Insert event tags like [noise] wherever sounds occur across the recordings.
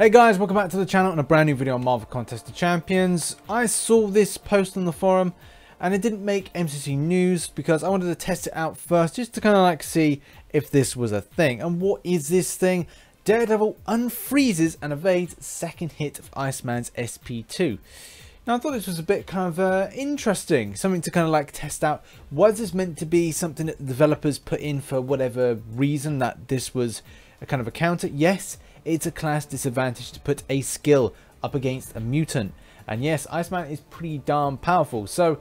Hey guys, welcome back to the channel and a brand new video on Marvel Contest of Champions. I saw this post on the forum and it didn't make MCOC news because I wanted to test it out first just to kind of like see if this was a thing. And what is this thing? Daredevil unfreezes and evades second hit of Iceman's SP2. Now I thought this was a bit kind of uh, interesting, something to kind of like test out. Was this meant to be something that the developers put in for whatever reason that this was a kind of a counter? Yes it's a class disadvantage to put a skill up against a mutant. And yes, Iceman is pretty darn powerful. So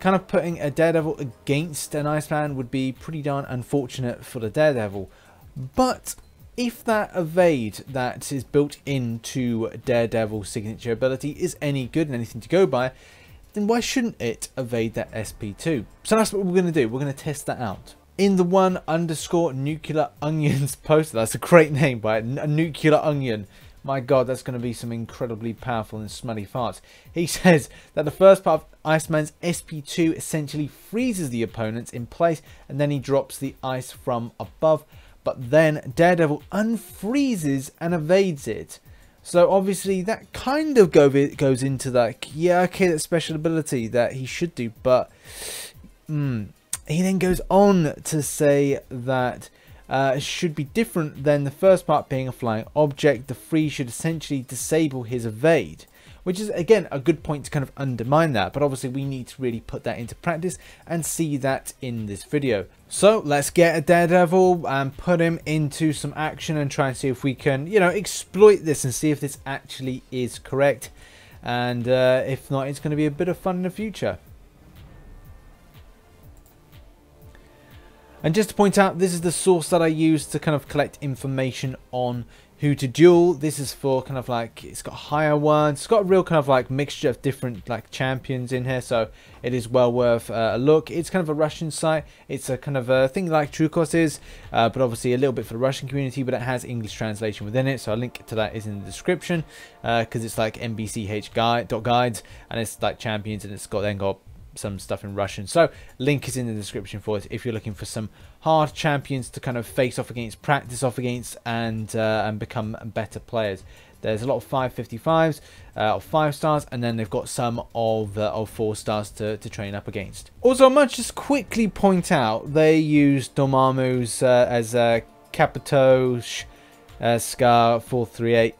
kind of putting a Daredevil against an Iceman would be pretty darn unfortunate for the Daredevil. But if that evade that is built into Daredevil's signature ability is any good and anything to go by, then why shouldn't it evade that SP2? So that's what we're going to do. We're going to test that out in the one underscore nuclear onions [laughs] poster. That's a great name, by a nuclear onion. My god, that's going to be some incredibly powerful and smelly farts. He [laughs] says that the first part of Iceman's SP2 essentially freezes the opponents in place and then he drops the ice from above. But then Daredevil unfreezes and evades it. So obviously that kind of go, goes into that, yeah, okay, that special ability that he should do, but... Hmm, he then goes on to say that uh, should be different than the first part being a flying object. The free should essentially disable his evade, which is again a good point to kind of undermine that. But obviously we need to really put that into practice and see that in this video. So let's get a Daredevil and put him into some action and try and see if we can, you know, exploit this and see if this actually is correct. And uh, if not, it's going to be a bit of fun in the future. And just to point out, this is the source that I use to kind of collect information on who to duel. This is for kind of like, it's got higher ones. It's got a real kind of like mixture of different like champions in here. So it is well worth uh, a look. It's kind of a Russian site. It's a kind of a thing like Trucos is, uh, but obviously a little bit for the Russian community, but it has English translation within it. So a link to that is in the description because uh, it's like MBCH guide, guides and it's like champions and it's got then got some stuff in Russian. So link is in the description for it if you're looking for some hard champions to kind of face off against, practice off against, and uh, and become better players. There's a lot of 555s, uh, of 5 stars, and then they've got some of, uh, of 4 stars to, to train up against. Also, I might just quickly point out, they use Dormammu's uh, as a Capito uh, Scar 438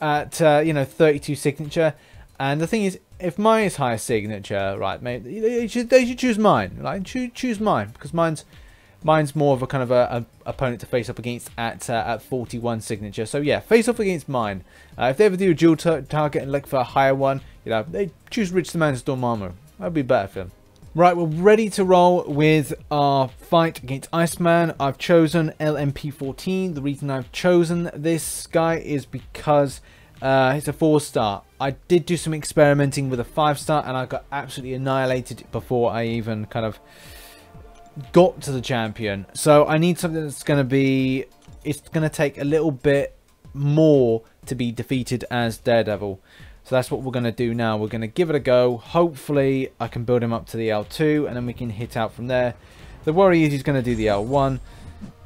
at, uh, you know, 32 signature. And the thing is, if mine is higher signature, right, mate, they should, they should choose mine. Like, choose, choose mine because mine's mine's more of a kind of a, a opponent to face up against at uh, at 41 signature. So yeah, face off against mine. Uh, if they ever do a duel target and look for a higher one, you know, they choose Rich the Man's Dormammu. That'd be better for them. Right, we're ready to roll with our fight against Iceman. I've chosen LMP14. The reason I've chosen this guy is because uh, it's a four star. I did do some experimenting with a five star and I got absolutely annihilated before I even kind of got to the champion. So I need something that's going to be, it's going to take a little bit more to be defeated as Daredevil. So that's what we're going to do now. We're going to give it a go. Hopefully I can build him up to the L2 and then we can hit out from there. The worry is he's going to do the L1.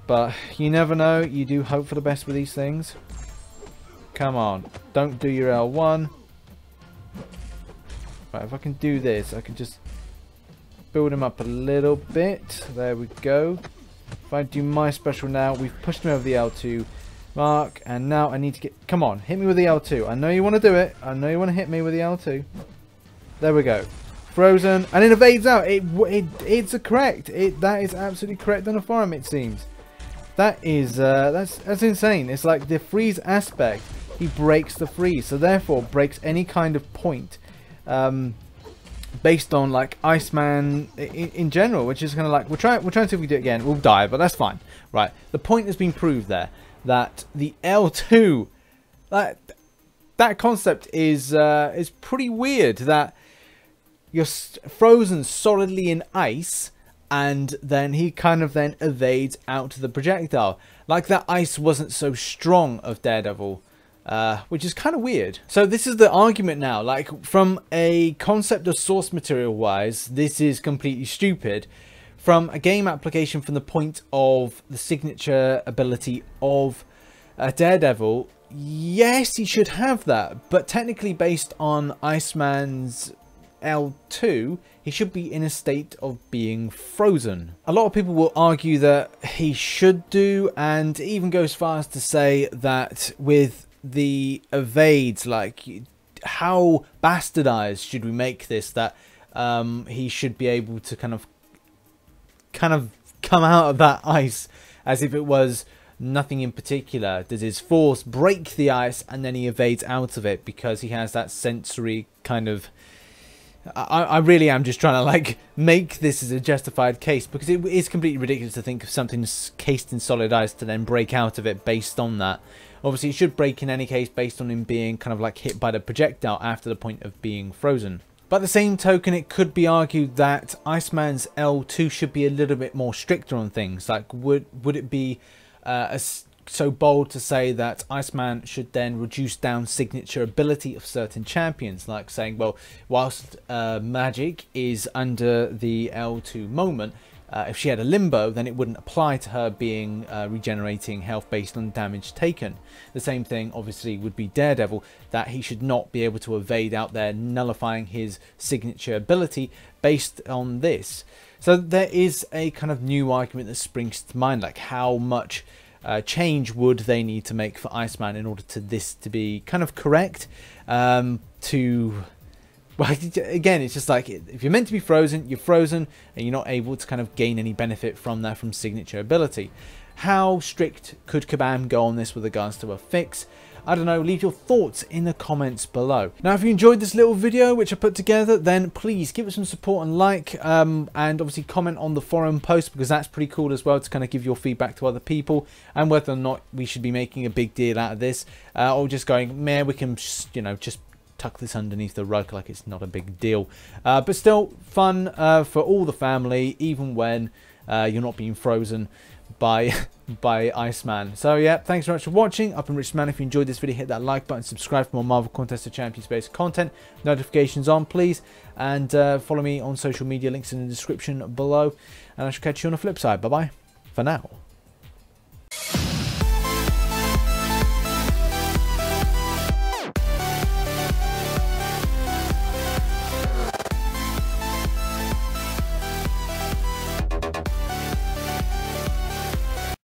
But you never know. You do hope for the best with these things. Come on. Don't do your L1. Right, if I can do this, I can just build him up a little bit. There we go. If I do my special now, we've pushed him over the L2 mark. And now I need to get... Come on, hit me with the L2. I know you want to do it. I know you want to hit me with the L2. There we go. Frozen. And it evades out. It, it It's a correct. It That is absolutely correct on a forum, it seems. That is... Uh, that's, that's insane. It's like the freeze aspect he breaks the freeze. So therefore breaks any kind of point um, based on like Iceman in, in general, which is kind of like we're trying we're trying to see if we do it again. We'll die, but that's fine. Right. The point has been proved there that the L2 that that concept is uh, is pretty weird that you're frozen solidly in ice and then he kind of then evades out the projectile. Like that ice wasn't so strong of Daredevil uh, which is kind of weird. So this is the argument now, like from a concept of source material wise, this is completely stupid. From a game application from the point of the signature ability of a Daredevil, yes, he should have that, but technically based on Iceman's L2, he should be in a state of being frozen. A lot of people will argue that he should do, and even goes far as to say that with the evades, like how bastardized should we make this that um, he should be able to kind of kind of come out of that ice as if it was nothing in particular. Does his force break the ice and then he evades out of it because he has that sensory kind of I, I really am just trying to like make this as a justified case because it is completely ridiculous to think of something cased in solid ice to then break out of it based on that. Obviously, it should break in any case based on him being kind of like hit by the projectile after the point of being frozen. But the same token, it could be argued that Iceman's L2 should be a little bit more stricter on things. Like, would would it be uh, a so bold to say that Iceman should then reduce down signature ability of certain champions, like saying, well, whilst uh, Magik is under the L2 moment, uh, if she had a limbo, then it wouldn't apply to her being uh, regenerating health based on damage taken. The same thing, obviously, would be Daredevil, that he should not be able to evade out there, nullifying his signature ability based on this. So there is a kind of new argument that springs to mind, like how much uh, change would they need to make for Iceman in order to this to be kind of correct? Um, to well, [laughs] again, it's just like if you're meant to be frozen, you're frozen, and you're not able to kind of gain any benefit from that from signature ability. How strict could Kabam go on this with regards to a fix? I don't know, leave your thoughts in the comments below. Now, if you enjoyed this little video which I put together, then please give it some support and like, um, and obviously comment on the forum post because that's pretty cool as well to kind of give your feedback to other people and whether or not we should be making a big deal out of this uh, or just going, man, we can, just, you know, just tuck this underneath the rug like it's not a big deal. Uh, but still fun uh, for all the family, even when uh, you're not being frozen by [laughs] by Iceman. So yeah, thanks very much for watching. I've been Rich Man. If you enjoyed this video, hit that like button, subscribe for more Marvel Contest of Champions based content. Notifications on, please. And uh, follow me on social media, links in the description below. And I shall catch you on the flip side. Bye-bye for now.